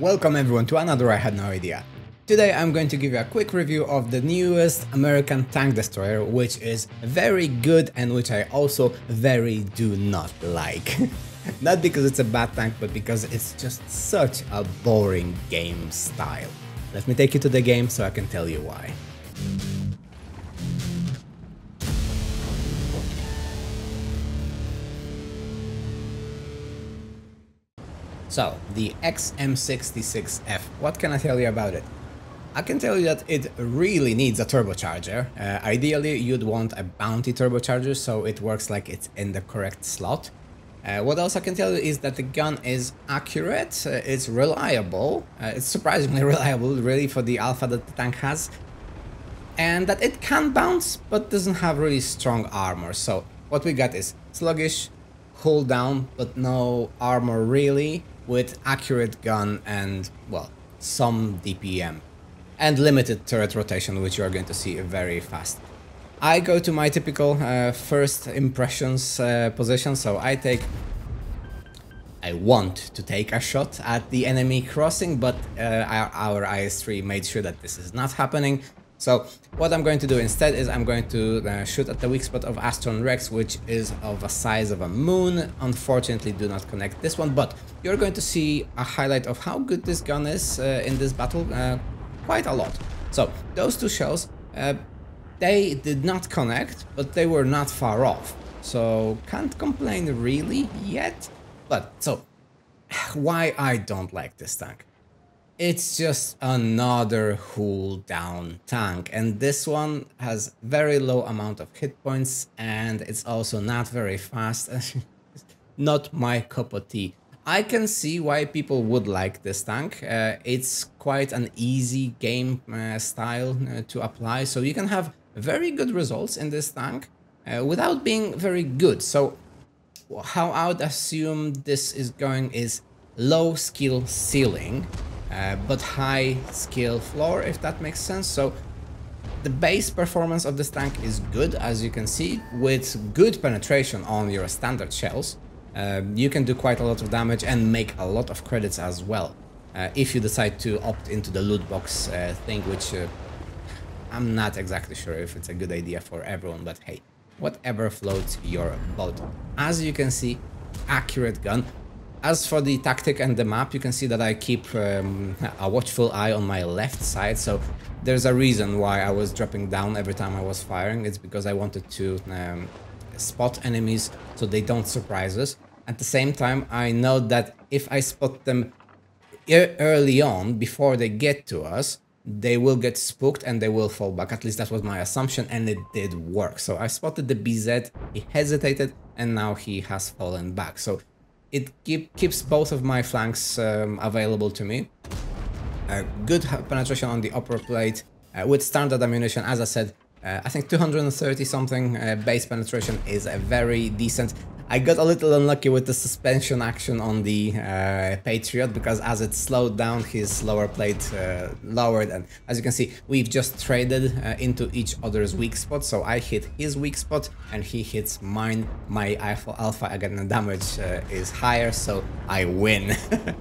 Welcome everyone to another I Had No Idea. Today I'm going to give you a quick review of the newest American tank destroyer, which is very good and which I also very do not like. not because it's a bad tank, but because it's just such a boring game style. Let me take you to the game so I can tell you why. So, the XM66F, what can I tell you about it? I can tell you that it really needs a turbocharger. Uh, ideally, you'd want a bounty turbocharger so it works like it's in the correct slot. Uh, what else I can tell you is that the gun is accurate, uh, it's reliable, uh, it's surprisingly reliable really for the alpha that the tank has, and that it can bounce but doesn't have really strong armor. So what we got is sluggish, cooldown, but no armor really, with accurate gun and, well, some DPM. And limited turret rotation, which you are going to see very fast. I go to my typical uh, first impressions uh, position, so I take... I want to take a shot at the enemy crossing, but uh, our, our IS-3 made sure that this is not happening, so what I'm going to do instead is I'm going to uh, shoot at the weak spot of Astron Rex, which is of a size of a moon. Unfortunately, do not connect this one, but you're going to see a highlight of how good this gun is uh, in this battle uh, quite a lot. So those two shells, uh, they did not connect, but they were not far off. So can't complain really yet. But so why I don't like this tank? It's just another cool down tank. And this one has very low amount of hit points and it's also not very fast. Not my cup of tea. I can see why people would like this tank. Uh, it's quite an easy game uh, style uh, to apply. So you can have very good results in this tank uh, without being very good. So how i would assume this is going is low skill ceiling uh, but high skill floor, if that makes sense. So the base performance of this tank is good, as you can see, with good penetration on your standard shells. Uh, you can do quite a lot of damage and make a lot of credits as well. Uh, if you decide to opt into the loot box uh, thing, which uh, I'm not exactly sure if it's a good idea for everyone, but hey, whatever floats your boat. As you can see, accurate gun, as for the tactic and the map, you can see that I keep um, a watchful eye on my left side, so there's a reason why I was dropping down every time I was firing. It's because I wanted to um, spot enemies so they don't surprise us. At the same time, I know that if I spot them early on, before they get to us, they will get spooked and they will fall back. At least that was my assumption and it did work. So I spotted the BZ, he hesitated, and now he has fallen back. So it keep, keeps both of my flanks um, available to me. Uh, good penetration on the upper plate uh, with standard ammunition. As I said, uh, I think 230 something uh, base penetration is a very decent. I got a little unlucky with the suspension action on the uh, Patriot because as it slowed down his lower plate uh, lowered and as you can see we've just traded uh, into each other's weak spot so I hit his weak spot and he hits mine. My alpha, alpha again the damage uh, is higher so I win.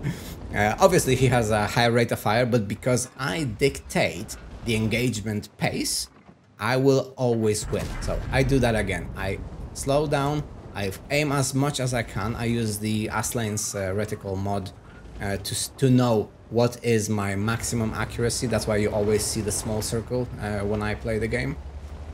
Uh, obviously he has a higher rate of fire but because I dictate the engagement pace I will always win. So I do that again. I slow down I aim as much as I can. I use the Aslain's uh, reticle mod uh, to, to know what is my maximum accuracy. That's why you always see the small circle uh, when I play the game.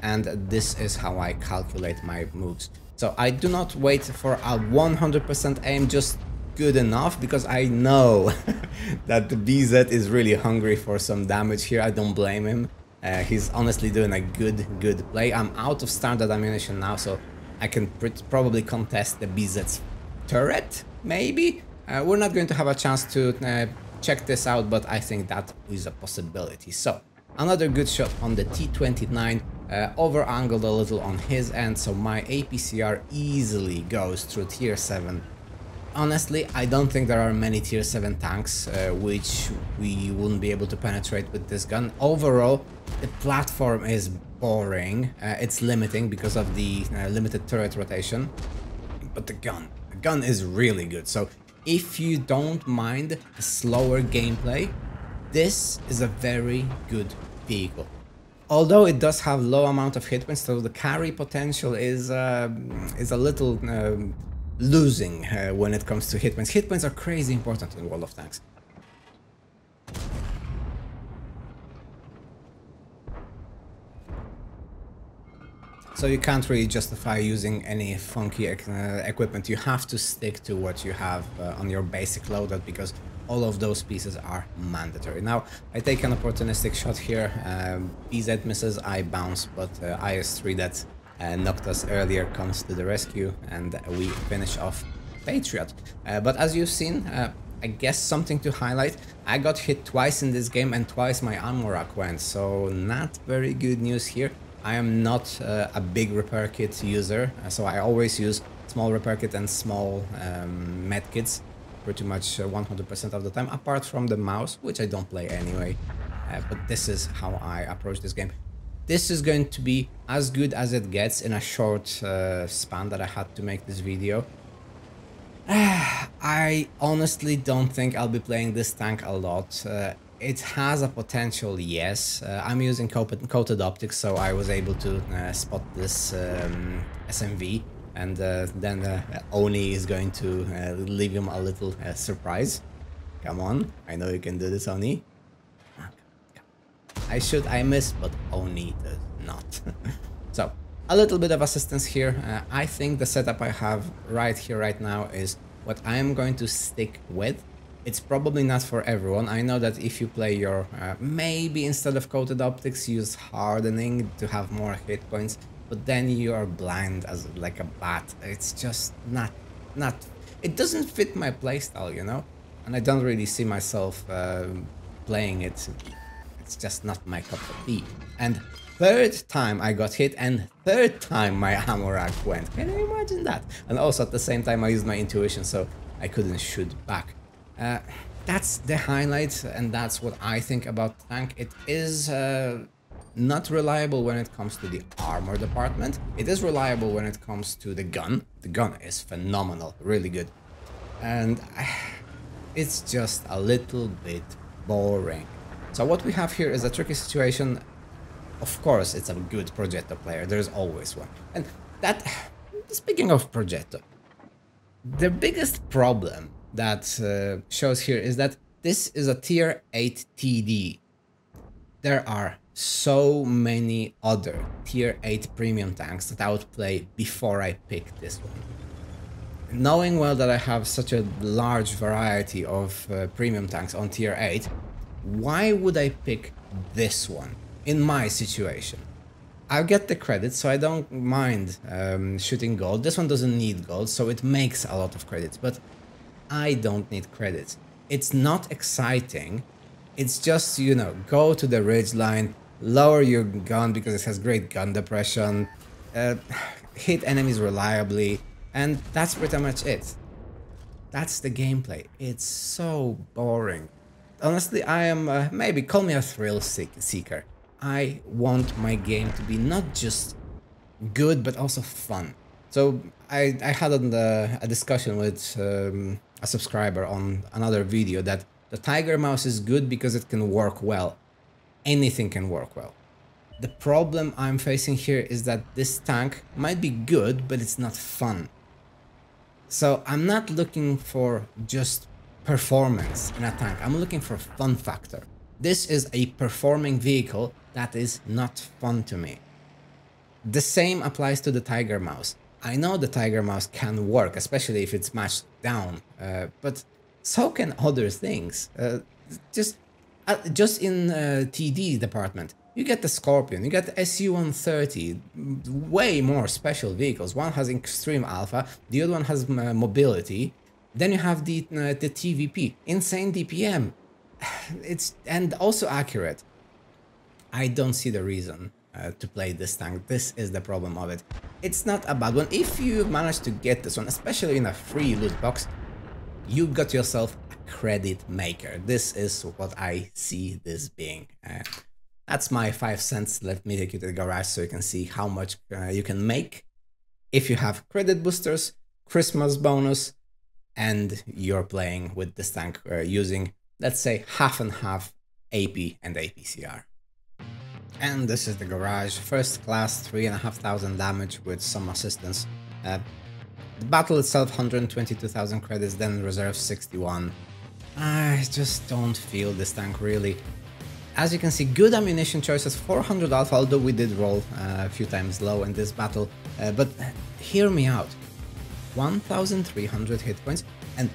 And this is how I calculate my moves. So I do not wait for a 100% aim, just good enough because I know that the BZ is really hungry for some damage here. I don't blame him. Uh, he's honestly doing a good, good play. I'm out of standard ammunition now, so I can probably contest the BZ's turret, maybe? Uh, we're not going to have a chance to uh, check this out, but I think that is a possibility. So, another good shot on the T-29, uh, over-angled a little on his end, so my APCR easily goes through tier 7 honestly, I don't think there are many tier 7 tanks uh, which we wouldn't be able to penetrate with this gun. Overall, the platform is boring. Uh, it's limiting because of the uh, limited turret rotation. But the gun, the gun is really good. So if you don't mind a slower gameplay, this is a very good vehicle. Although it does have low amount of hit points, so the carry potential is uh, is a little um, losing uh, when it comes to hit points. Hit points are crazy important in World of Tanks. So you can't really justify using any funky uh, equipment. You have to stick to what you have uh, on your basic loadout because all of those pieces are mandatory. Now, I take an opportunistic shot here. Um, BZ misses, I bounce, but uh, IS-3 that uh, knocked us earlier comes to the rescue and we finish off Patriot. Uh, but as you've seen, uh, I guess something to highlight, I got hit twice in this game and twice my ammo rack went, so not very good news here. I am not uh, a big repair kit user, uh, so I always use small repair kit and small um, med kits pretty much 100% uh, of the time, apart from the mouse, which I don't play anyway. Uh, but this is how I approach this game. This is going to be as good as it gets in a short uh, span that I had to make this video. I honestly don't think I'll be playing this tank a lot. Uh, it has a potential, yes. Uh, I'm using coated optics, so I was able to uh, spot this um, SMV. And uh, then uh, Oni is going to uh, leave him a little uh, surprise. Come on, I know you can do this, Oni. I should, I miss, but Oni does not. so, a little bit of assistance here. I think the setup I have right here, right now is what I'm going to stick with it's probably not for everyone. I know that if you play your, uh, maybe instead of coated optics, use hardening to have more hit points, but then you are blind as like a bat. It's just not, not, it doesn't fit my playstyle, you know? And I don't really see myself uh, playing it. It's just not my cup of tea. And third time I got hit and third time my ammo rack went. Can you imagine that? And also at the same time I used my intuition so I couldn't shoot back. Uh, that's the highlight and that's what I think about tank. It is uh, not reliable when it comes to the armor department. It is reliable when it comes to the gun. The gun is phenomenal, really good. And uh, it's just a little bit boring. So what we have here is a tricky situation. Of course, it's a good Progetto player. There's always one. And that, speaking of Progetto, the biggest problem that uh, shows here is that this is a tier 8 TD. There are so many other tier 8 premium tanks that I would play before I pick this one. Knowing well that I have such a large variety of uh, premium tanks on tier 8, why would I pick this one in my situation? I'll get the credit, so I don't mind um, shooting gold. This one doesn't need gold, so it makes a lot of credits. But I don't need credits. It's not exciting. It's just, you know, go to the ridge line, lower your gun because it has great gun depression, uh, hit enemies reliably, and that's pretty much it. That's the gameplay. It's so boring. Honestly, I am, uh, maybe call me a thrill seeker. I want my game to be not just good, but also fun. So I, I had a, a discussion with um, a subscriber on another video that the Tiger Mouse is good because it can work well. Anything can work well. The problem I'm facing here is that this tank might be good, but it's not fun. So I'm not looking for just performance in a tank, I'm looking for fun factor. This is a performing vehicle that is not fun to me. The same applies to the Tiger Mouse. I know the Tiger Mouse can work, especially if it's matched down, uh, but so can other things. Uh, just, uh, just in uh, TD department, you get the Skorpion, you get the SU-130, way more special vehicles. One has extreme alpha, the other one has uh, mobility. Then you have the uh, the TVP, insane DPM. It's and also accurate. I don't see the reason uh, to play this tank. This is the problem of it. It's not a bad one. If you manage to get this one, especially in a free loot box, you got yourself a credit maker. This is what I see this being. Uh, that's my five cents. Let me take you to the garage so you can see how much uh, you can make if you have credit boosters, Christmas bonus, and you're playing with this tank uh, using, let's say, half and half AP and APCR. And this is the garage, first class, 3,500 damage with some assistance. Uh, the battle itself 122,000 credits, then reserve 61. I just don't feel this tank really. As you can see, good ammunition choices, 400 alpha, although we did roll uh, a few times low in this battle, uh, but hear me out. 1300 hit points and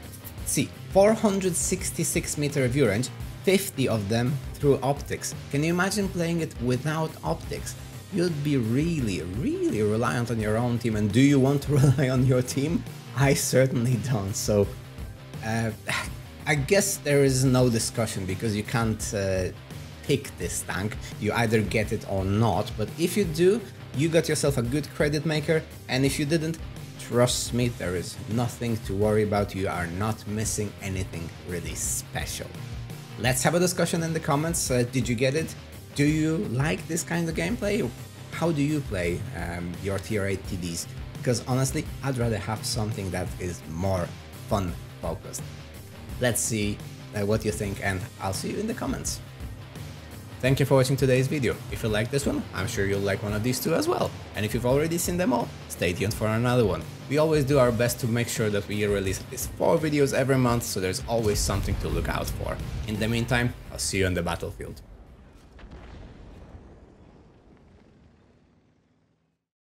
see, 466 meter view range, 50 of them through optics. Can you imagine playing it without optics? You'd be really, really reliant on your own team and do you want to rely on your team? I certainly don't, so uh, I guess there is no discussion because you can't uh, pick this tank, you either get it or not, but if you do, you got yourself a good credit maker, and if you didn't, trust me, there is nothing to worry about, you are not missing anything really special. Let's have a discussion in the comments, uh, did you get it? Do you like this kind of gameplay? How do you play um, your tier 8 TDs? Because honestly, I'd rather have something that is more fun focused. Let's see uh, what you think and I'll see you in the comments. Thank you for watching today's video. If you like this one, I'm sure you'll like one of these two as well. And if you've already seen them all, stay tuned for another one. We always do our best to make sure that we release at least 4 videos every month, so there's always something to look out for. In the meantime, I'll see you on the battlefield.